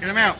Get him out.